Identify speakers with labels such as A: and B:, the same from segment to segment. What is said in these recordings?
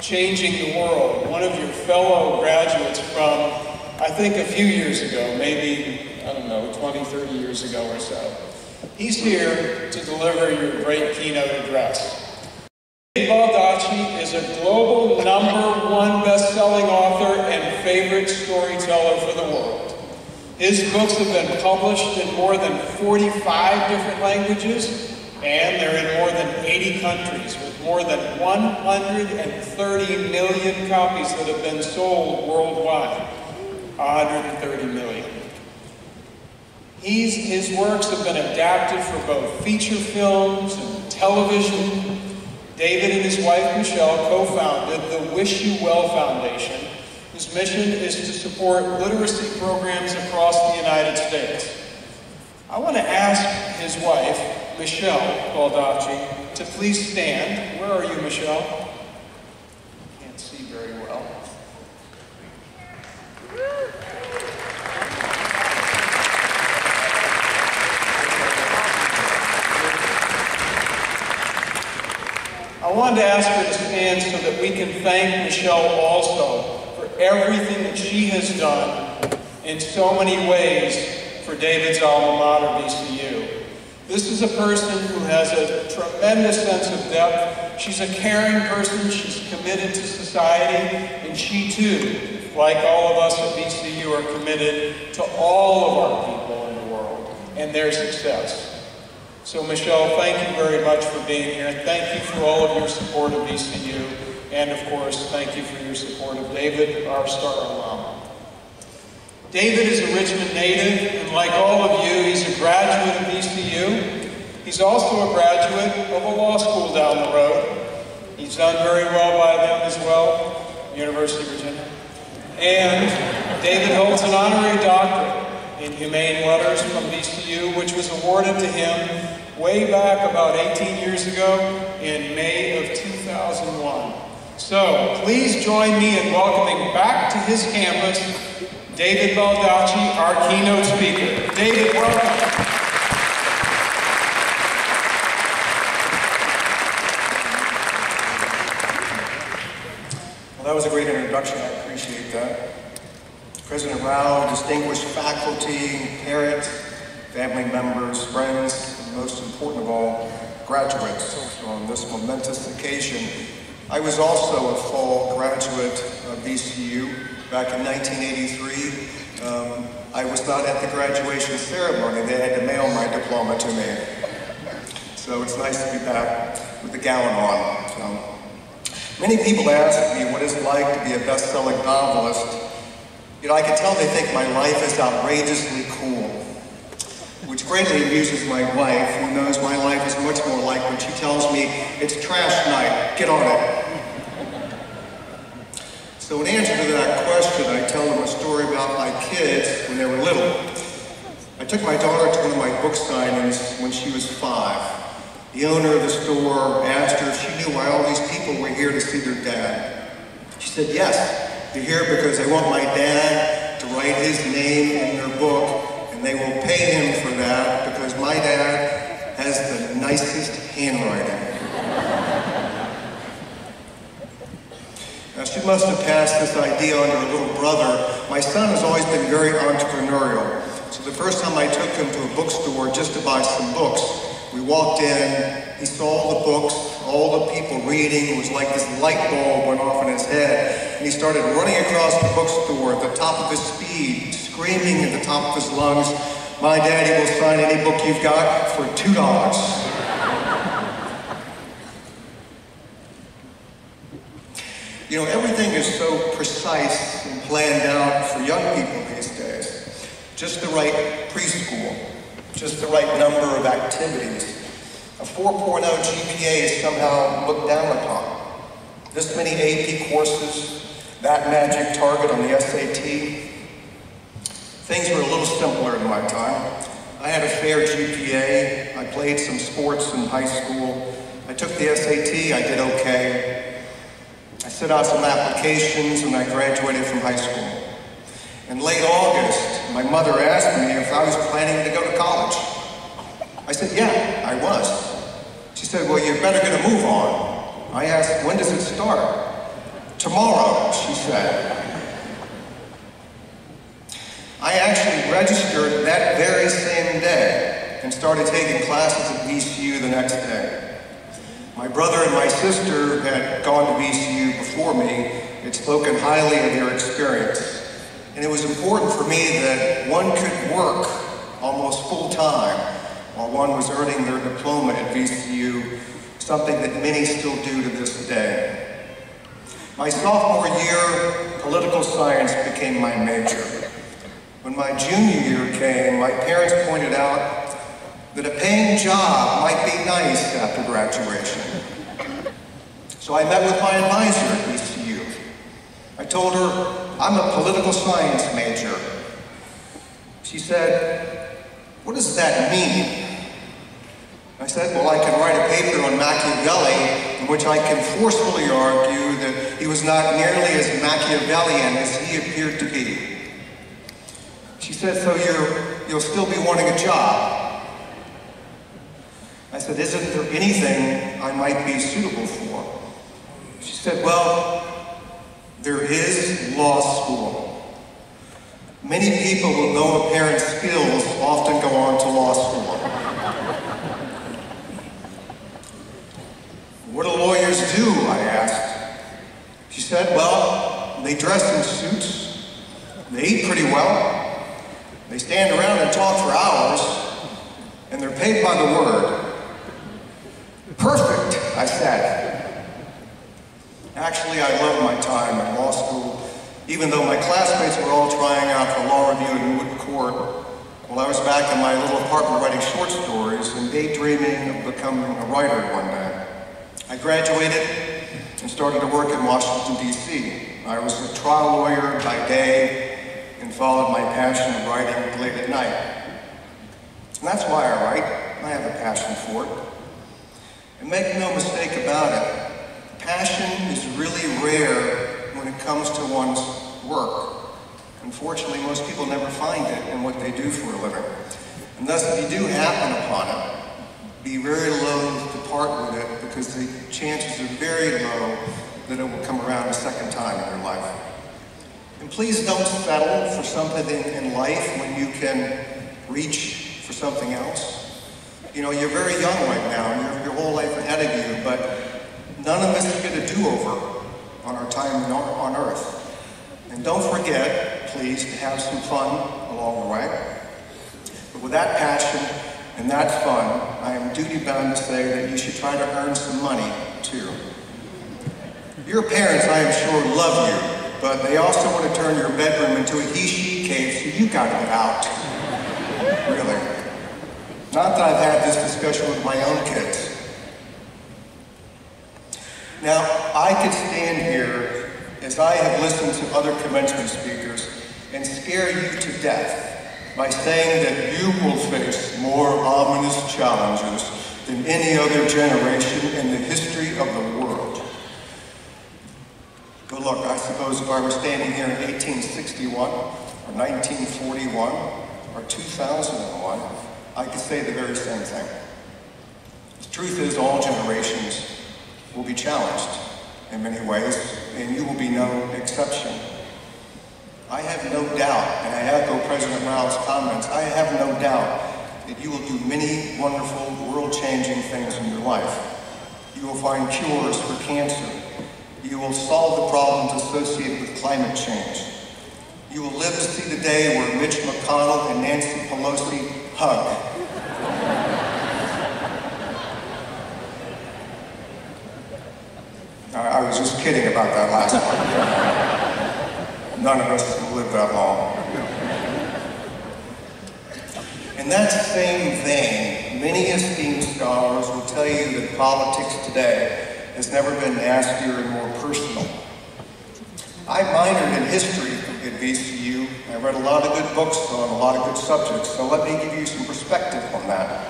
A: Changing the World, one of your fellow graduates from, I think, a few years ago, maybe, I don't know, 20, 30 years ago or so. He's here to deliver your great keynote address. Dave Baldacci is a global number one best-selling author and favorite storyteller for the world. His books have been published in more than 45 different languages, and they're in more than 80 countries, more than 130 million copies that have been sold worldwide. 130 million. He's, his works have been adapted for both feature films and television. David and his wife Michelle co-founded the Wish You Well Foundation, whose mission is to support literacy programs across the United States. I want to ask his wife, Michelle Baldacci, to please stand. Where are you, Michelle? Can't see very well. I wanted to ask her to stand so that we can thank Michelle also for everything that she has done in so many ways for David's alma mater, VCU. This is a person who has a tremendous sense of depth. She's a caring person, she's committed to society, and she too, like all of us at VCU, are committed to all of our people in the world and their success. So Michelle, thank you very much for being here. Thank you for all of your support of VCU. And of course, thank you for your support of David, our star alum. David is a Richmond native, and like all of you, he's a graduate of VCU. He's also a graduate of a law school down the road. He's done very well by them as well, University of Virginia. And David holds an honorary doctorate in Humane Letters from VCU, which was awarded to him way back about 18 years ago in May of 2001. So please join me in welcoming back to his campus David Baldacci, our keynote speaker. David, welcome.
B: Well, that was a great introduction. I appreciate that. President Rao, distinguished faculty, parents, family members, friends, and most important of all, graduates on this momentous occasion. I was also a fall graduate of VCU back in 1983. Um, I was not at the graduation ceremony. They had to mail my diploma to me. So it's nice to be back with the gown on. So, many people ask me what it's like to be a best-selling novelist. You know, I can tell they think my life is outrageously cool which greatly amuses my wife, who knows my life is much more like when she tells me, it's trash night, get on it. So in answer to question, I tell them a story about my kids when they were little. I took my daughter to one of my book signings when she was five. The owner of the store asked her if she knew why all these people were here to see their dad. She said, yes, they're here because they want my dad to write his name in their book and they will pay him for that because my dad has the nicest handwriting. Now, she must have passed this idea on to her little brother. My son has always been very entrepreneurial. So the first time I took him to a bookstore just to buy some books, we walked in, he saw all the books, all the people reading. It was like this light bulb went off in his head. And he started running across the bookstore at the top of his speed, screaming at the top of his lungs, my daddy will sign any book you've got for $2. You know, everything is so precise and planned out for young people these days. Just the right preschool, just the right number of activities. A 4.0 GPA is somehow looked down upon. This many AP courses, that magic target on the SAT, Things were a little simpler in my time. I had a fair GPA. I played some sports in high school. I took the SAT. I did okay. I sent out some applications and I graduated from high school. In late August, my mother asked me if I was planning to go to college. I said, yeah, I was. She said, well, you better get a move on. I asked, when does it start? Tomorrow, she said. I actually registered that very same day and started taking classes at VCU the next day. My brother and my sister had gone to VCU before me, had spoken highly of their experience. And it was important for me that one could work almost full time while one was earning their diploma at VCU, something that many still do to this day. My sophomore year, political science became my major. When my junior year came, my parents pointed out that a paying job might be nice after graduation. So I met with my advisor at VCU. I told her, I'm a political science major. She said, what does that mean? I said, well, I can write a paper on Machiavelli in which I can forcefully argue that he was not nearly as Machiavellian as he appeared to be. She said, so you're, you'll still be wanting a job. I said, isn't there anything I might be suitable for? She said, well, there is law school. Many people with no apparent skills often go on to law school. What do lawyers do? I asked. She said, well, they dress in suits, they eat pretty well, they stand around and talk for hours, and they're paid by the word. Perfect, I said. Actually, I loved my time at law school, even though my classmates were all trying out for law review in moot court, while I was back in my little apartment writing short stories and daydreaming of becoming a writer one day. I graduated and started to work in Washington, D.C. I was a trial lawyer by day and followed my passion of writing late at night. And that's why I write. I have a passion for it. And make no mistake about it, passion is really rare when it comes to one's work. Unfortunately, most people never find it in what they do for a living. And thus, if you do happen upon it, be very loath to part with it because the chances are very low that it will come around a second time in your life. And please don't settle for something in life when you can reach for something else. You know, you're very young right now, whole life ahead of you, but none of us get a do-over on our time on earth. And don't forget, please, to have some fun along the way. But with that passion, and that fun, I am duty bound to say that you should try to earn some money too. Your parents, I am sure, love you, but they also want to turn your bedroom into a he-she cave, so you gotta get out. Really. Not that I've had this discussion with my own kids. Now, I could stand here as I have listened to other commencement speakers and scare you to death by saying that you will face more ominous challenges than any other generation in the history of the world. But look, I suppose if I were standing here in 1861, or 1941, or 2001, I could say the very same thing. The truth is all generations will be challenged in many ways, and you will be no exception. I have no doubt, and I echo President Rao's comments, I have no doubt that you will do many wonderful, world-changing things in your life. You will find cures for cancer. You will solve the problems associated with climate change. You will live to see the day where Mitch McConnell and Nancy Pelosi hug. I was just kidding about that last one. None of us live that long. In that same vein, many esteemed scholars will tell you that politics today has never been nastier and more personal. I minored in history at VCU. I read a lot of good books on a lot of good subjects, so let me give you some perspective on that.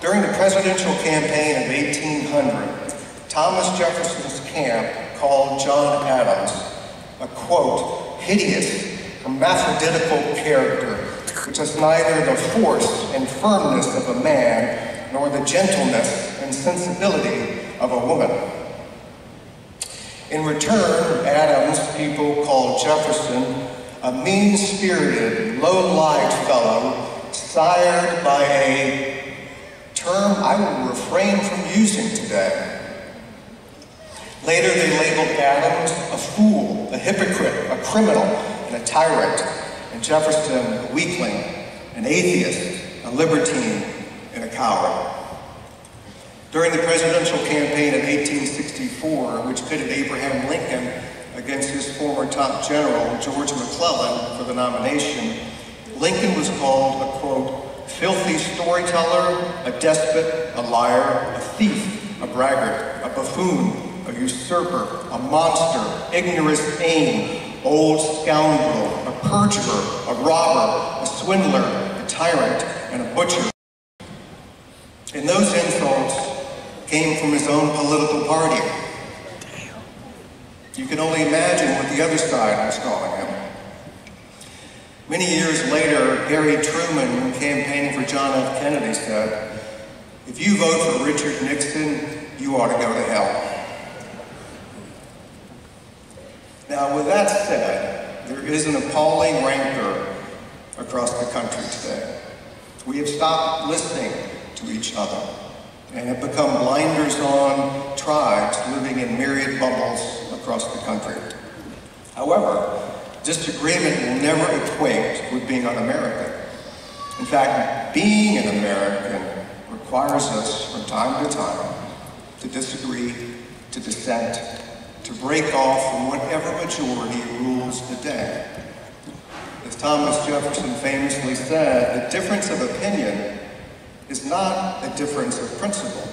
B: During the presidential campaign of 1800, Thomas Jefferson's camp called John Adams a quote, hideous, hermaphroditical character, which has neither the force and firmness of a man, nor the gentleness and sensibility of a woman. In return, Adams people called Jefferson a mean-spirited, low-lived fellow sired by a term I will refrain from using today. Later, they labeled Adams a fool, a hypocrite, a criminal, and a tyrant, and Jefferson a weakling, an atheist, a libertine, and a coward. During the presidential campaign of 1864, which pitted Abraham Lincoln against his former top general, George McClellan, for the nomination, Lincoln was called a, quote, filthy storyteller, a despot, a liar, a thief, a braggart, a buffoon, a usurper, a monster, ignorant aim, old scoundrel, a perjurer, a robber, a swindler, a tyrant, and a butcher. And those insults came from his own political party. You can only imagine what the other side was calling him. Many years later, Harry Truman, campaigning for John F. Kennedy, said, if you vote for Richard Nixon, you ought to go to hell. Now, with that said, there is an appalling rancor across the country today. We have stopped listening to each other and have become blinders on tribes living in myriad bubbles across the country. However, disagreement will never equate with being un-American. In fact, being an American requires us from time to time to disagree, to dissent, to break off from whatever majority rules the day. As Thomas Jefferson famously said, the difference of opinion is not a difference of principle.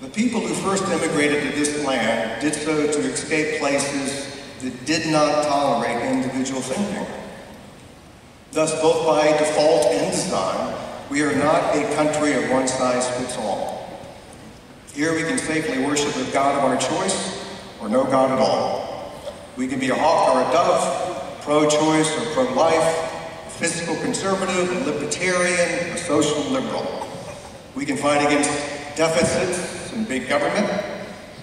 B: The people who first immigrated to this land did so to escape places that did not tolerate individual thinking. Thus, both by default and design, we are not a country of one size fits all. Here we can safely worship a God of our choice or no God at all. We can be a hawk or a dove, pro-choice or pro-life, a fiscal conservative, a libertarian, a social liberal. We can fight against deficits and big government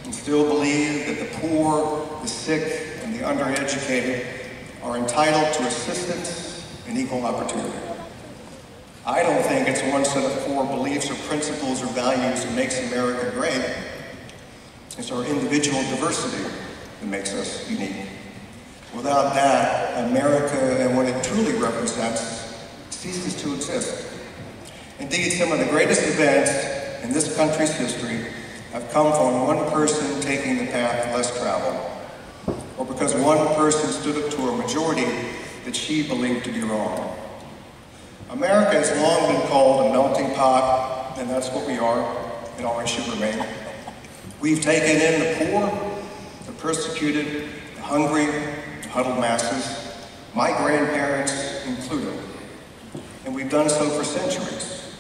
B: and still believe that the poor, the sick, and the undereducated are entitled to assistance and equal opportunity. I don't think it's one set of core beliefs or principles or values that makes America great. It's our individual diversity that makes us unique. Without that, America and what it truly represents ceases to exist. Indeed, some of the greatest events in this country's history have come from one person taking the path less traveled, or because one person stood up to a majority that she believed to be wrong. America has long been called a melting pot, and that's what we are, and always should remain. We've taken in the poor, the persecuted, the hungry, the huddled masses, my grandparents included. And we've done so for centuries.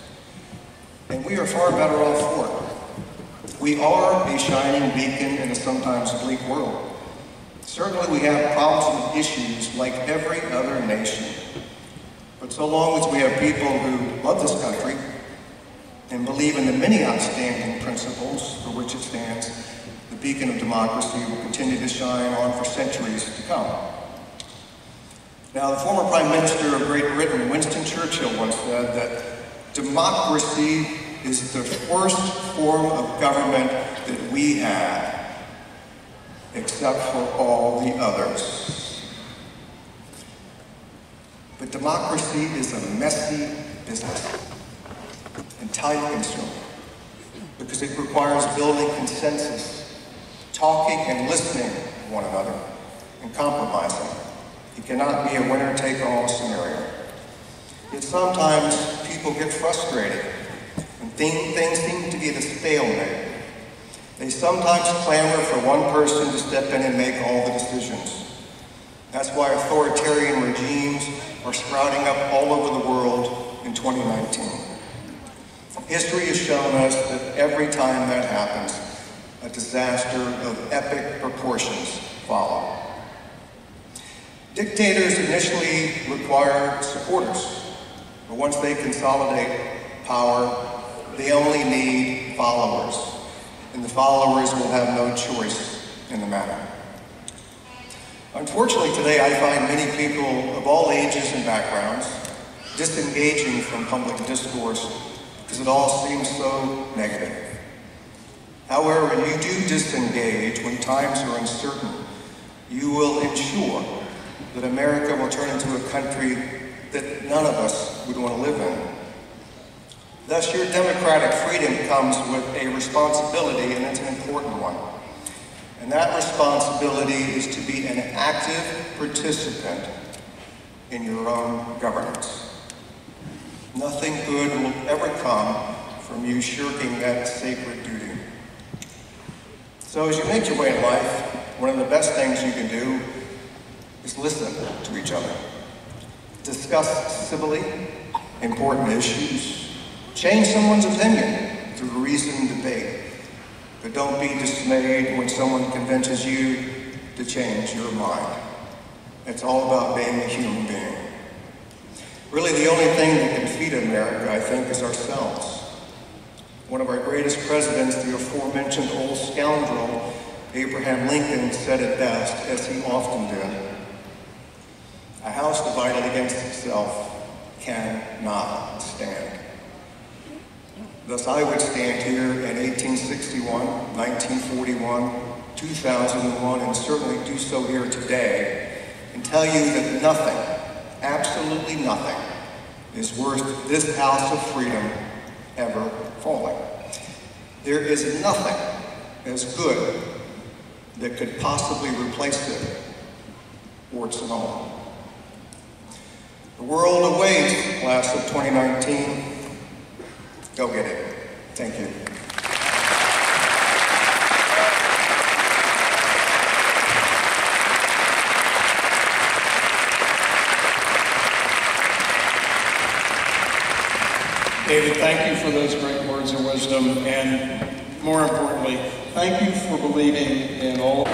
B: And we are far better off for it. We are a shining beacon in a sometimes bleak world. Certainly we have problems and issues like every other nation. But so long as we have people who love this country and believe in the many outstanding principles for which it stands, the beacon of democracy will continue to shine on for centuries to come. Now, the former Prime Minister of Great Britain, Winston Churchill, once said that democracy is the first form of government that we have, except for all the others. But democracy is a messy business and time-consuming because it requires building consensus talking and listening to one another, and compromising. It cannot be a winner-take-all scenario. Yet sometimes people get frustrated when things seem to be a stalemate. They sometimes clamor for one person to step in and make all the decisions. That's why authoritarian regimes are sprouting up all over the world in 2019. History has shown us that every time that happens, a disaster of epic proportions follow. Dictators initially require supporters, but once they consolidate power, they only need followers. and the followers will have no choice in the matter. Unfortunately, today I find many people of all ages and backgrounds disengaging from public discourse because it all seems so negative. However, when you do disengage when times are uncertain. You will ensure that America will turn into a country that none of us would want to live in. Thus, your democratic freedom comes with a responsibility, and it's an important one. And that responsibility is to be an active participant in your own governance. Nothing good will ever come from you shirking that sacred duty. So as you make your way in life, one of the best things you can do is listen to each other. Discuss civilly important issues. Change someone's opinion through reasoned debate. But don't be dismayed when someone convinces you to change your mind. It's all about being a human being. Really, the only thing that can feed America, I think, is ourselves. One of our greatest presidents, the aforementioned old scoundrel, Abraham Lincoln, said it best, as he often did. A house divided against itself cannot stand. Thus, I would stand here in 1861, 1941, 2001, and certainly do so here today, and tell you that nothing, absolutely nothing, is worth this house of freedom ever falling. There is nothing as good that could possibly replace it or its own. The world awaits, class of 2019. Go get it. Thank you.
A: David, thank you for those great words of wisdom, and more importantly, thank you for believing in all.